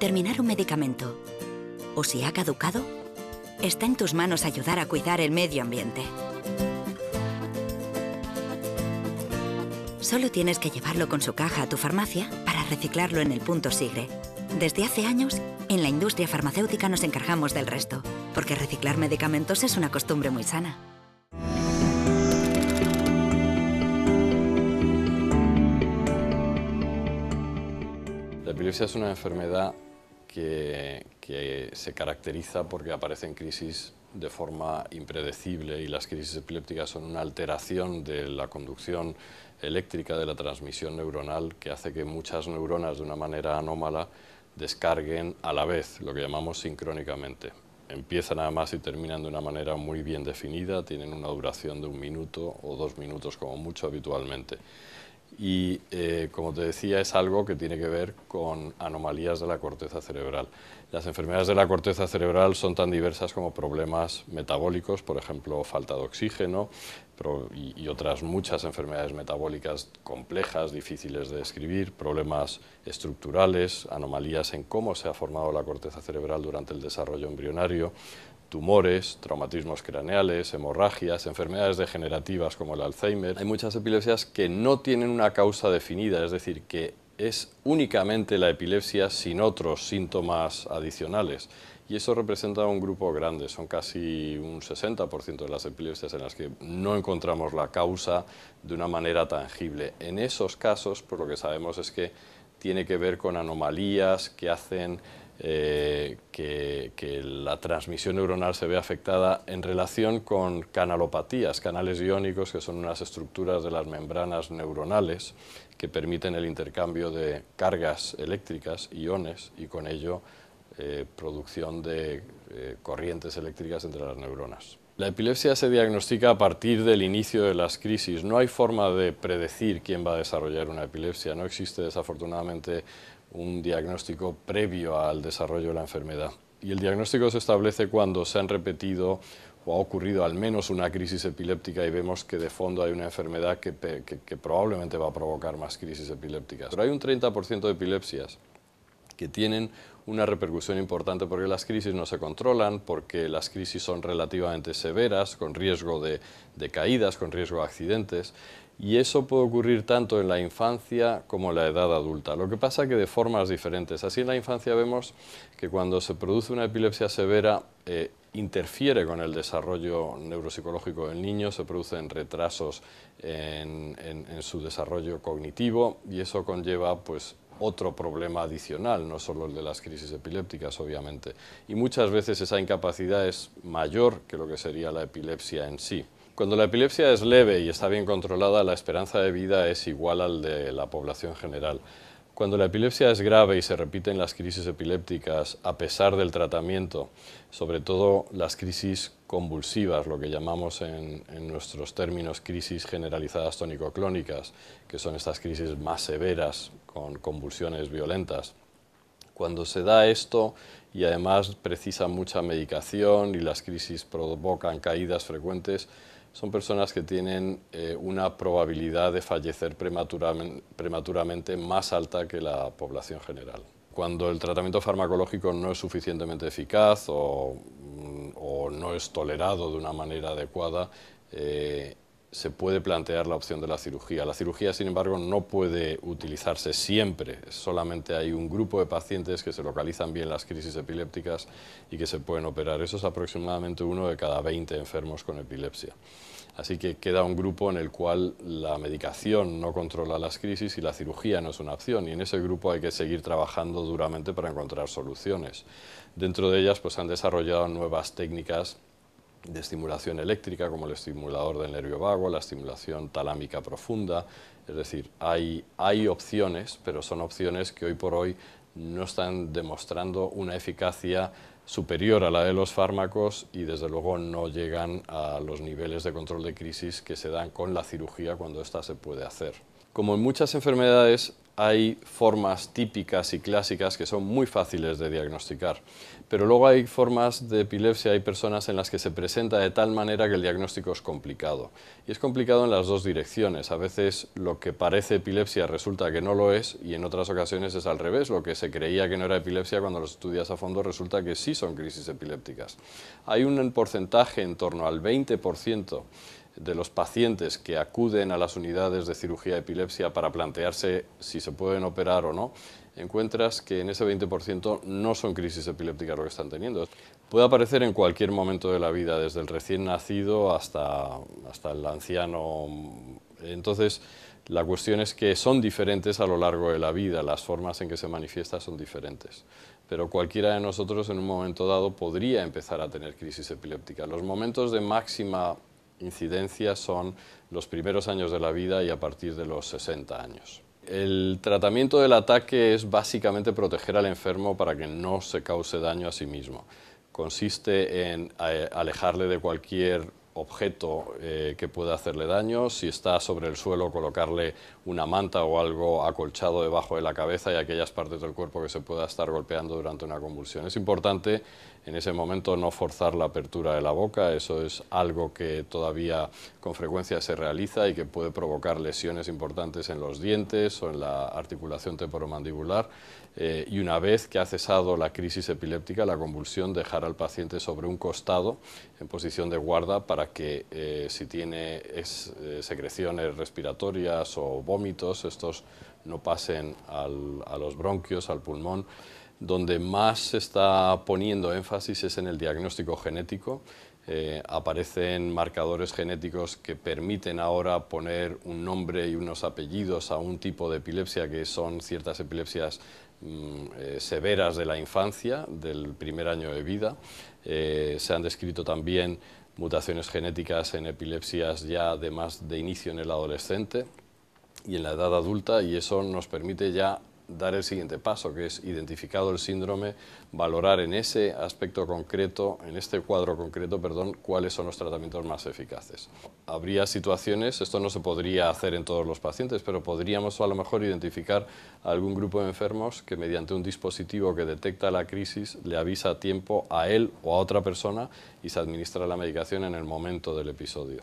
terminar un medicamento o si ha caducado, está en tus manos ayudar a cuidar el medio ambiente. Solo tienes que llevarlo con su caja a tu farmacia para reciclarlo en el punto Sigre. Desde hace años, en la industria farmacéutica nos encargamos del resto, porque reciclar medicamentos es una costumbre muy sana. La epilepsia es una enfermedad que, se caracteriza porque aparecen crisis de forma impredecible y las crisis epilépticas son una alteración de la conducción eléctrica, de la transmisión neuronal, que hace que muchas neuronas de una manera anómala descarguen a la vez, lo que llamamos sincrónicamente. Empiezan además y terminan de una manera muy bien definida, tienen una duración de un minuto o dos minutos como mucho habitualmente y, eh, como te decía, es algo que tiene que ver con anomalías de la corteza cerebral. Las enfermedades de la corteza cerebral son tan diversas como problemas metabólicos, por ejemplo, falta de oxígeno y, otras muchas enfermedades metabólicas complejas, difíciles de describir, problemas estructurales, anomalías en cómo se ha formado la corteza cerebral durante el desarrollo embrionario, tumores, traumatismos craneales, hemorragias, enfermedades degenerativas como el Alzheimer. Hay muchas epilepsias que no tienen una causa definida, es decir, que es únicamente la epilepsia sin otros síntomas adicionales. Y eso representa un grupo grande, son casi un 60% de las epilepsias en las que no encontramos la causa de una manera tangible. En esos casos, por lo que sabemos es que tiene que ver con anomalías que hacen eh, que, la transmisión neuronal se ve afectada en relación con canalopatías, canales iónicos que son unas estructuras de las membranas neuronales que permiten el intercambio de cargas eléctricas, iones, y con ello eh, producción de eh, corrientes eléctricas entre las neuronas. La epilepsia se diagnostica a partir del inicio de las crisis. No hay forma de predecir quién va a desarrollar una epilepsia. No existe desafortunadamente un diagnóstico previo al desarrollo de la enfermedad. Y el diagnóstico se establece cuando se han repetido o ha ocurrido al menos una crisis epiléptica y vemos que de fondo hay una enfermedad que, probablemente va a provocar más crisis epilépticas. Pero hay un 30% de epilepsias que tienen una repercusión importante porque las crisis no se controlan, porque las crisis son relativamente severas, con riesgo de, caídas, con riesgo de accidentes, y eso puede ocurrir tanto en la infancia como en la edad adulta. Lo que pasa que de formas diferentes. Así en la infancia vemos que cuando se produce una epilepsia severa eh, interfiere con el desarrollo neuropsicológico del niño, se producen retrasos en, en, su desarrollo cognitivo y eso conlleva pues, otro problema adicional, no solo el de las crisis epilépticas, obviamente. Y muchas veces esa incapacidad es mayor que lo que sería la epilepsia en sí. Cuando la epilepsia es leve y está bien controlada, la esperanza de vida es igual al de la población general. Cuando la epilepsia es grave y se repiten las crisis epilépticas a pesar del tratamiento, sobre todo las crisis convulsivas, lo que llamamos en, nuestros términos crisis generalizadas tónico-clónicas, que son estas crisis más severas con convulsiones violentas. Cuando se da esto y además precisa mucha medicación y las crisis provocan caídas frecuentes, son personas que tienen eh, una probabilidad de fallecer prematuramente, más alta que la población general. Cuando el tratamiento farmacológico no es suficientemente eficaz o, mm, no es tolerado de una manera adecuada, eh, se puede plantear la opción de la cirugía. La cirugía, sin embargo, no puede utilizarse siempre. Solamente hay un grupo de pacientes que se localizan bien las crisis epilépticas y que se pueden operar. Eso es aproximadamente uno de cada 20 enfermos con epilepsia. Así que queda un grupo en el cual la medicación no controla las crisis y la cirugía no es una opción. Y en ese grupo hay que seguir trabajando duramente para encontrar soluciones. Dentro de ellas pues, han desarrollado nuevas técnicas de estimulación eléctrica, como el estimulador del nervio vago, la estimulación talámica profunda. Es decir, hay, hay opciones, pero son opciones que hoy por hoy no están demostrando una eficacia superior a la de los fármacos y desde luego no llegan a los niveles de control de crisis que se dan con la cirugía cuando ésta se puede hacer. Como en muchas enfermedades, hay formas típicas y clásicas que son muy fáciles de diagnosticar, pero luego hay formas de epilepsia, hay personas en las que se presenta de tal manera que el diagnóstico es complicado. Y es complicado en las dos direcciones. A veces lo que parece epilepsia resulta que no lo es y en otras ocasiones es al revés. Lo que se creía que no era epilepsia cuando lo estudias a fondo resulta que sí son crisis epilépticas. Hay un porcentaje en torno al 20% de los pacientes que acuden a las unidades de cirugía de epilepsia para plantearse si se pueden operar o no, encuentras que en ese 20% no son crisis epilépticas lo que están teniendo. Puede aparecer en cualquier momento de la vida, desde el recién nacido hasta, hasta el anciano. Entonces, la cuestión es que son diferentes a lo largo de la vida, las formas en que se manifiesta son diferentes. Pero cualquiera de nosotros en un momento dado podría empezar a tener crisis epiléptica. Los momentos de máxima incidencias son los primeros años de la vida y a partir de los 60 años. El tratamiento del ataque es básicamente proteger al enfermo para que no se cause daño a sí mismo. Consiste en eh, alejarle de cualquier objeto eh, que pueda hacerle daño, si está sobre el suelo colocarle una manta o algo acolchado debajo de la cabeza y aquellas partes del cuerpo que se pueda estar golpeando durante una convulsión. Es importante en ese momento no forzar la apertura de la boca, eso es algo que todavía con frecuencia se realiza y que puede provocar lesiones importantes en los dientes o en la articulación temporomandibular eh, y una vez que ha cesado la crisis epiléptica, la convulsión, dejar al paciente sobre un costado en posición de guarda para que eh, si tiene eh, secreciones respiratorias o vómitos, estos no pasen a los bronquios, al pulmón. Donde más se está poniendo énfasis es en el diagnóstico genético. aparecen marcadores genéticos que permiten ahora poner un nombre y unos apellidos a un tipo de epilepsia que son ciertas epilepsias Mm, eh, severas de la infancia, del primer año de vida. Eh, se han descrito también mutaciones genéticas en epilepsias ya de más de inicio en el adolescente y en la edad adulta y eso nos permite ya dar el siguiente paso, que es identificado el síndrome, valorar en ese aspecto concreto, en este cuadro concreto, perdón, cuáles son los tratamientos más eficaces. Habría situaciones, esto no se podría hacer en todos los pacientes, pero podríamos a lo mejor identificar algún grupo de enfermos que mediante un dispositivo que detecta la crisis le avisa a tiempo a él o a otra persona y se administra la medicación en el momento del episodio.